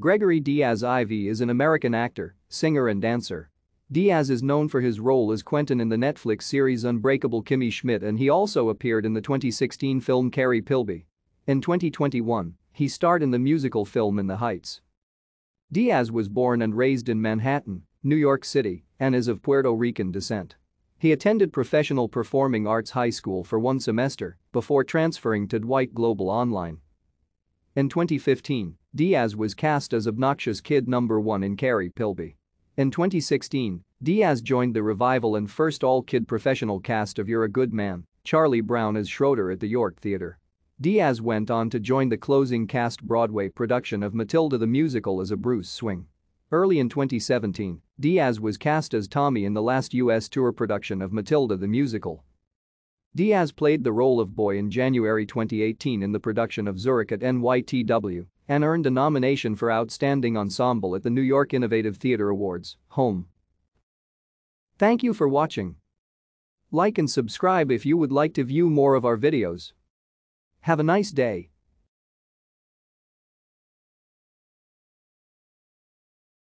Gregory Diaz Ivy is an American actor, singer and dancer. Diaz is known for his role as Quentin in the Netflix series Unbreakable Kimmy Schmidt and he also appeared in the 2016 film Carrie Pilby. In 2021, he starred in the musical film In the Heights. Diaz was born and raised in Manhattan, New York City, and is of Puerto Rican descent. He attended Professional Performing Arts High School for one semester before transferring to Dwight Global Online. In 2015, Diaz was cast as obnoxious kid number 1 in Carrie Pilby. In 2016, Diaz joined the revival and first all-kid professional cast of You're a Good Man, Charlie Brown as Schroeder at the York Theatre. Diaz went on to join the closing cast Broadway production of Matilda the Musical as a Bruce Swing. Early in 2017, Diaz was cast as Tommy in the last US tour production of Matilda the Musical. Diaz played the role of Boy in January 2018 in the production of Zurich at NYTW and earned a nomination for Outstanding Ensemble at the New York Innovative Theatre Awards, home. Thank you for watching. Like and subscribe if you would like to view more of our videos. Have a nice day.